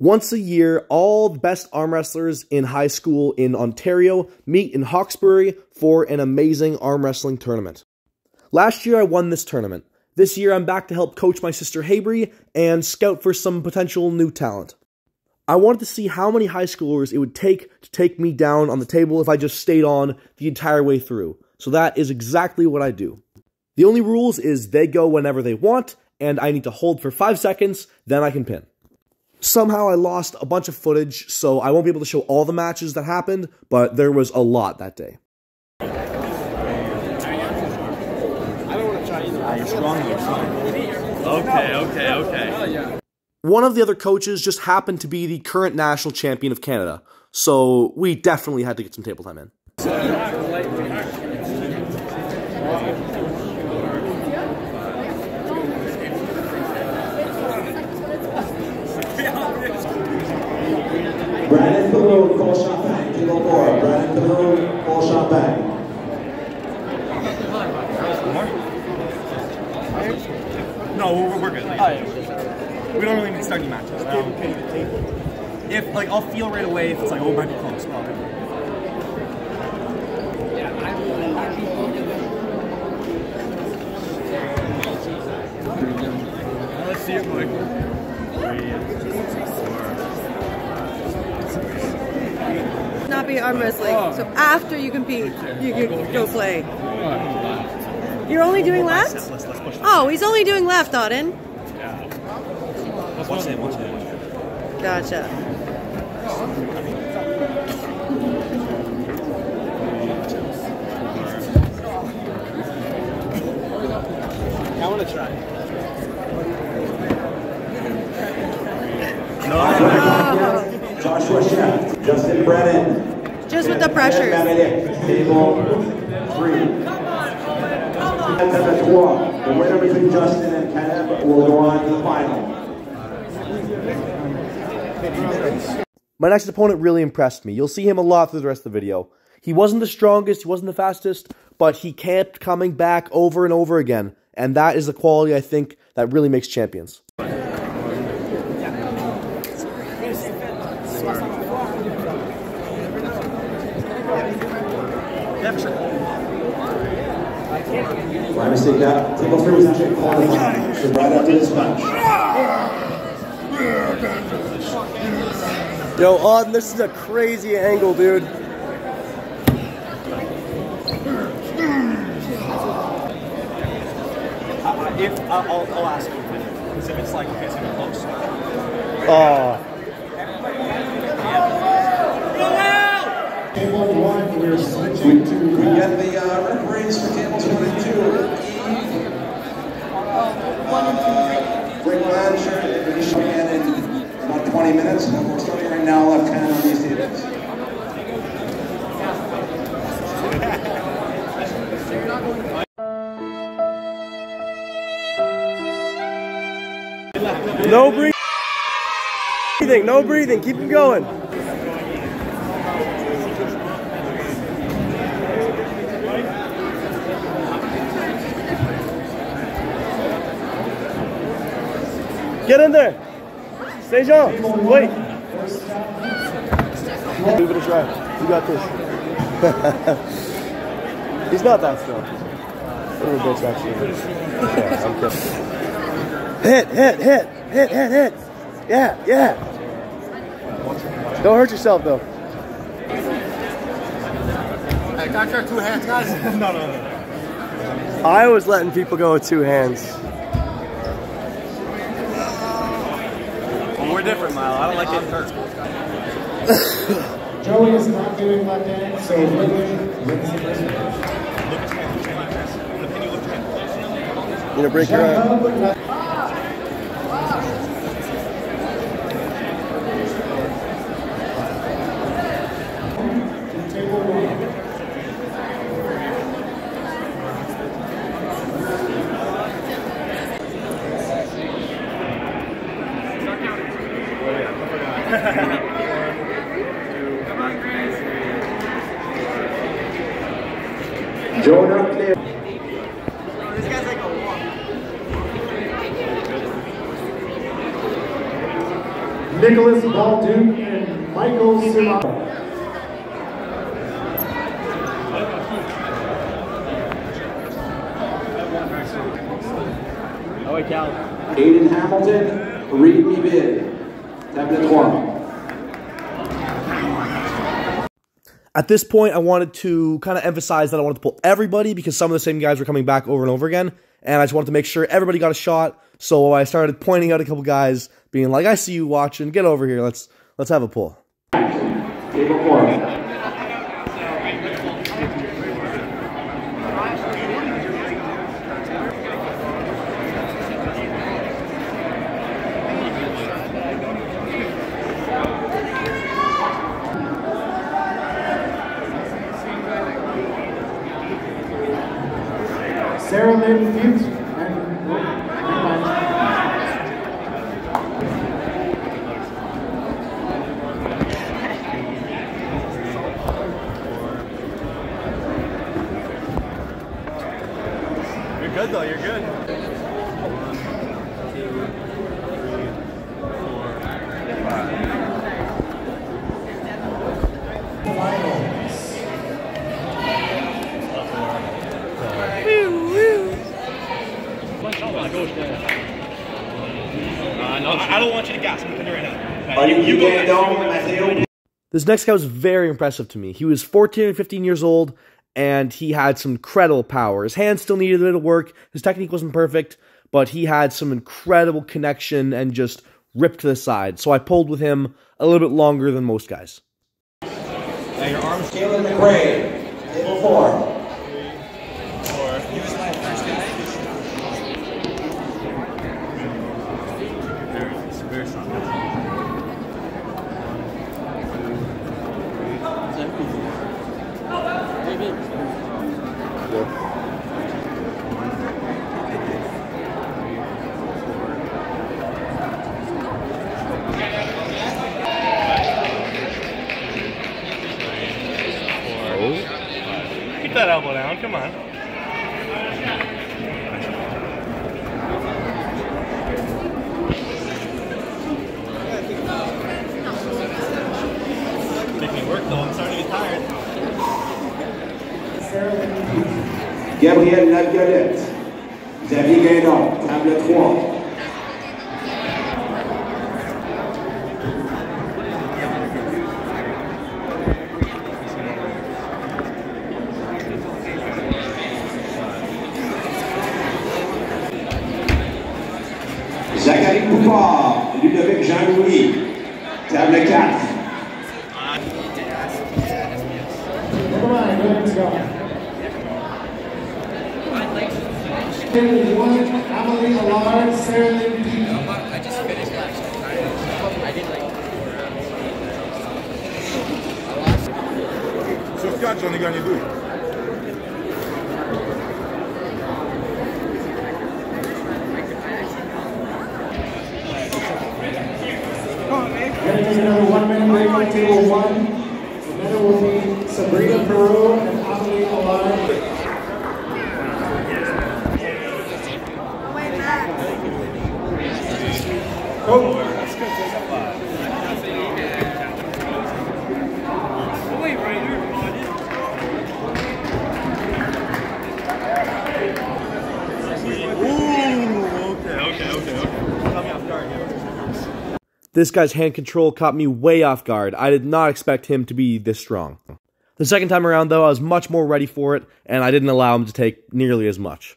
Once a year, all the best arm wrestlers in high school in Ontario meet in Hawkesbury for an amazing arm wrestling tournament. Last year, I won this tournament. This year, I'm back to help coach my sister Habry and scout for some potential new talent. I wanted to see how many high schoolers it would take to take me down on the table if I just stayed on the entire way through. So that is exactly what I do. The only rules is they go whenever they want, and I need to hold for 5 seconds, then I can pin. Somehow I lost a bunch of footage, so I won't be able to show all the matches that happened, but there was a lot that day. Okay, okay, okay. One of the other coaches just happened to be the current national champion of Canada, so we definitely had to get some table time in. Brandon Pillow, call shot back. Table four. Brandon Pillow, call shot back. No, we're, we're good. Like, we don't really need to start any matches. Um, if like I'll feel right away if it's like oh it might be close. Well, Let's see it, Mike. Be arm wrestling. Oh. So after you compete, you can go play. You're only doing left? Let's, let's push it. Oh, he's only doing left, Auden. Watch it, watch it. Gotcha. I want to try. Joshua Sheff, Justin Brennan. Just with the pressures. Benedict, table three. The winner between Justin and will go on to the final. My next opponent really impressed me. You'll see him a lot through the rest of the video. He wasn't the strongest, he wasn't the fastest, but he kept coming back over and over again. And that is the quality I think that really makes champions. For sure. My mistake that table three was actually corner line. So right up to this punch. Yo, Auden, this is a crazy angle, dude. Uh, if uh, I'll, I'll ask you, because if it's like okay, it's gonna be close. Oh. Table one, we're switching to. We get the uh, referees for tables one and two. One and two. Rick Blanchard and Vinny Shannon in about 20 minutes. And we're starting right now left hand on these tables. No breathing, no breathing, keep it going. Get in there. Stay Jean. Wait. Give it a try. You got this. He's not that strong. Little bitch, actually. Yeah, I'm kidding. Hit, hit, hit, hit, hit, hit. Yeah, yeah. Don't hurt yourself though. Hey, contract two hands, guys. no, no, no. I was letting people go with two hands. We're different, Mile. I don't like getting hurt. Joey is not doing left hand, so Whitney wins the first Look at your hand, look at your hand, Chris. The pin you lift your hand. You gonna break your arm? Table one. Jonah Clear. Nicholas Balduke and Michael Sumaro. Aiden Hamilton, Reed Mibid. Table 3. At this point, I wanted to kind of emphasize that I wanted to pull everybody because some of the same guys were coming back over and over again, and I just wanted to make sure everybody got a shot. So I started pointing out a couple guys, being like, "I see you watching. Get over here. Let's let's have a pull." Table 4. Sarah and and You're good though. You're good. Uh, no, I I don't want you to gas. I'm gonna right now. Are you, you go getting next. down, Mateo? This next guy was very impressive to me. He was 14 and 15 years old, and he had some incredible power. His hands still needed a bit of work. His technique wasn't perfect, but he had some incredible connection and just ripped to the side. So I pulled with him a little bit longer than most guys. Now your arms. Taylor McRae. Table 4. Very strong. Keep that elbow down. Come on. Gabriel Lagalette. Xavier Guédon. Table 3. Zachary Poupard. Ludovic Jean-Louis. Table 4. Come on, one, Emily Allard, Sarah Lynn Fuchs. Sur 4, j'en ai gagné 2. This guy's hand control caught me way off guard. I did not expect him to be this strong. The second time around, though, I was much more ready for it, and I didn't allow him to take nearly as much.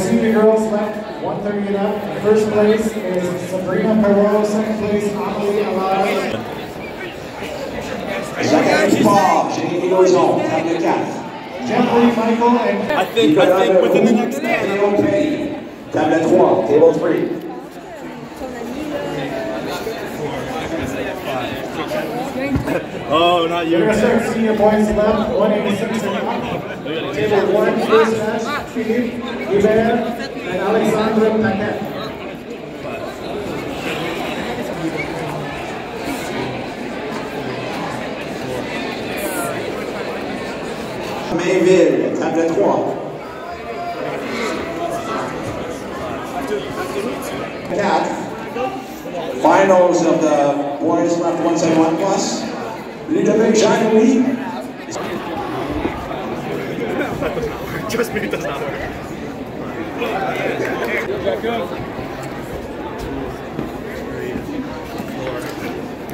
Senior girls left 130 and up. First place is Sabrina Peru. Second place, Emily Allard. Zachary Poupard. Jenny Lauzon. Table 4. Jeffrey Michael and I think I think within the next ten. Okay. Table 3, table 3. Oh, not you. We're going to start senior boys left, 186 and up. Table 1, first match, Hubert and Alexandre Paquette. Mayville, table 3. Cat. Finals of the boys left 171 plus. Ludovic Jacques Louis. Just me, it does not work.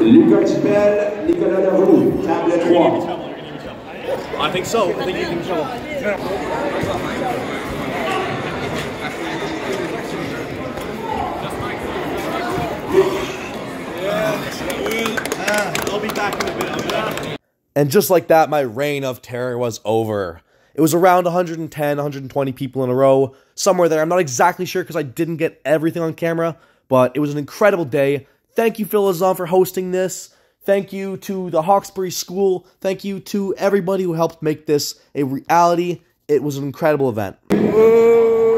Lucas Bell, Nicolas Leroux, table 3. I think so. I think you can trouble. I'll be back in a bit. I'll be back. And just like that, my reign of terror was over. It was around 110, 120 people in a row, somewhere there. I'm not exactly sure because I didn't get everything on camera, but it was an incredible day. Thank you, Phil Lauzon, for hosting this. Thank you to the Hawkesbury School. Thank you to everybody who helped make this a reality. It was an incredible event. Ooh.